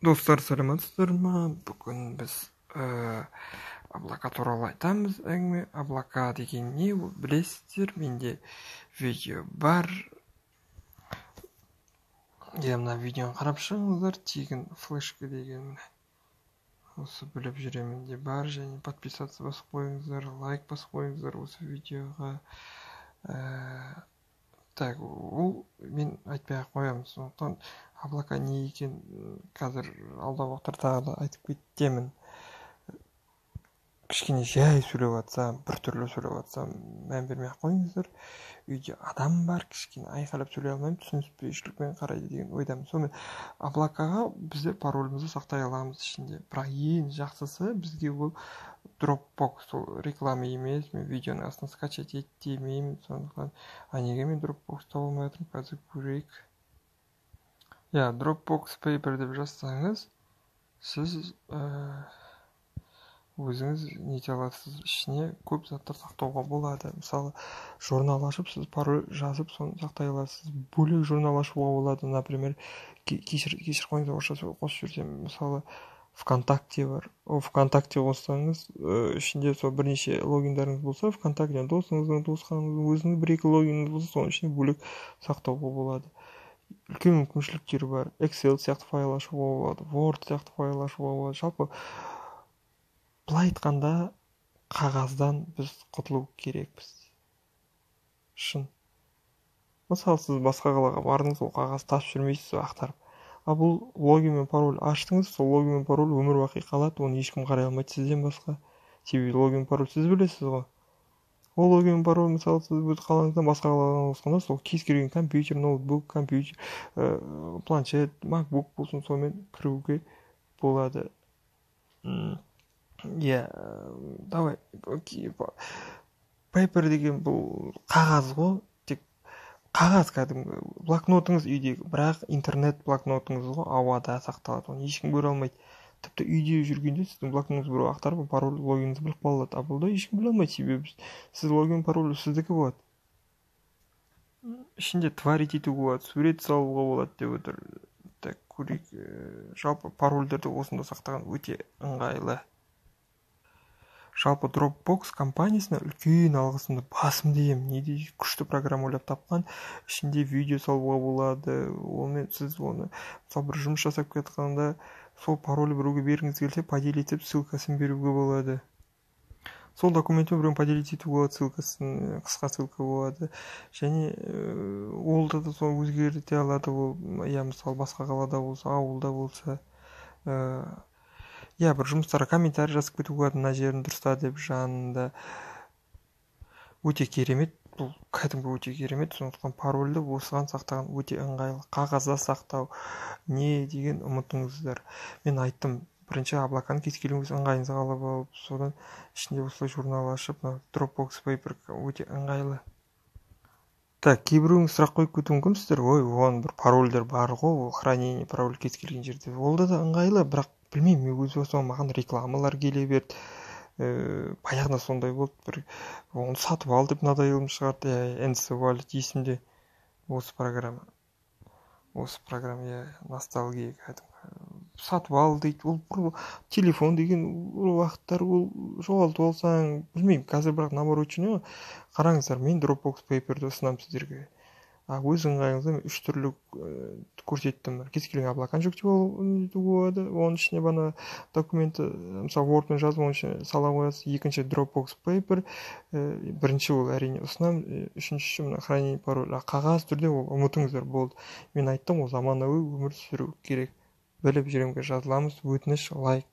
достар саламатсыздар ма бүгін біз ә, облака туралы айтамыз әңгіме. Облака деген не білесіздер менде видео бар. Иә мына видеоны қарап шығыңыздар тегін флешка деген осы біліп жүремін де бар. Және подписаться басып қойыңыздар лайк басып қойыңыздар осы видеоға. Ә, так ол мен айтпай ақ қоямын сондықтан облака не екен қазір алдағы уақытта тағы да айтып кетемін. Кішкене жай сөйлеп жатсам біртүрлі сөйлеп жатсам мән бермей ақ қойыңыздар. Үйде адам бар кішкене айқайлап сөйлей алмаймын түсініспеушілікпен қарайды деген ойдамын. Сонымен облакаға біздер паролімізді сақтай аламыз ішінде. Бірақ ең жақсысы бізге ол дропбокс ол реклама емес мен видеоның астына скачать ет демеймін сондықтан а неге мен дропбокс таба алмай жатырмын қазір көрейік. Иә dropbox paper деп жазсаңыз сіз ә, өзіңіз нете аласыз ішіне көп заттар сақтауға болады. Мысалы журнал ашып сіз пароль жазып соны сақтай аласыз. Бөлек журнал ашуға болады. Например кешір кешір қойыңыз орысша қосып жіберсем. Мысалы вконтакте бар. Ол вконтакте қоссаңыз ішінде сол бірнеше логиндарыңыз болса вконтакте досыңыздың туысқаныңыздың өзіңіздің бір екі логиніңіз болса соның ішіне бөлек сақтауға болады. Үлкен мүмкіншіліктері бар. Excel сияқты файл ашуға болады word сияқты файл ашуға болады жалпы былай айтқанда қағаздан біз құтылу керекпіз. Шын. Мысалы сіз басқа қалаға бардыңыз ол қағазды тасып жүрмейсіз ақтарып. Ал бұл логин мен пароль аштыңыз сол логин мен пароль өмір бақи қалады оны ешкім қарай алмайды. Сізден басқа себебі логин пароль сіз білесіз ғой. Ол логин пароль мысалы сіз өз қалаңыздан басқа қалаға ауысқанда сол кез келген компьютер ноутбук компьютер ә, планшет макбук болсын сонымен кіруге болады. Иә давай пейпер деген бұл қағаз ғой тек қағаз кәдімгі блокнотыңыз үйдегі бірақ интернет блокнотыңыз ғой ауада сақталады оны ешкім көре алмайды. Тіпті үйде жүргенде сіздің блокнотыңызды біреу ақтарып пароль логиніңізді біліп қала алады ал бұнда ешкім біле алмайды себебі сіз логин пароль сіздікі болады. Ішінде творить етуге болады сурет салуға болады деп отыр. Так көрейік жалпы парольдерді осында сақтаған өте ыңғайлы. Жалпы dropbox компаниясына үлкен алғысымды басымды иемін не күшті программа ойлап тапқан ішінде видео салуға болады. Онымен сіз оны мысалы бір жұмыс жасап жатқанда сол пароль біреуге бергіңіз келсе поделить етіп ссылкасын беруге болады. Сол документпен біреуін поделить етуге болады ссылкасын қысқа ссылка болады. Және ол да соны өзгерте алады ол иә мысалы басқа қалада болса ауылда болса. Иә бір жұмыстарға комментарий жазып кетуге болады мына жерін дұрыста деп жанында. Өте керемет. Бұл кәдімгі өте керемет сондықтан парольді осыған сақтаған өте ыңғайлы қағазда сақтау не деген ұмытыңыздар. Мен айттым бірінші облаканы кез келген ыңғайыңызға алып алып содан ішінде осылай журнал ашып мына dropbox paper өте ыңғайлы. Так кейбіреуіңіз сұрақ қойып кетуі мүмкінсіздер ой оған бір парольдер бар ғой ол хранение пароль кез келген жерде. Ол да ыңғайлы бірақ білмеймін мен өз басыма маған рекламалар келе берді. Ә, баяғыда сондай болды бір оны сатып ал деп надоелым шығарды иә нс валют есімде осы программа осы программа иә ностальгия кәдімгі сатып ал дейді ол бір телефон деген уақыттар ол жоғалтып алсаң білмеймін қазір бірақ наоборот ғой қараңыздар мен dropbox paperді ұсынамын сіздерге өз ыңғайыңызда үш түрлі көрсеттім кез келген облаканы жүктеп болады. Оның ішіне бана документті мысалы wordпен жазып оның ішіне сала қоясыз. Екінші dropbox paper бірінші ол әрине ұсынамын үшіншісі мына хранение пароль қағаз түрде ол ұмытыңыздар болды. Мен айттым ғой заманауи өмір сүру керек. Біліп жүремін жазыламыз. Өтініш лайк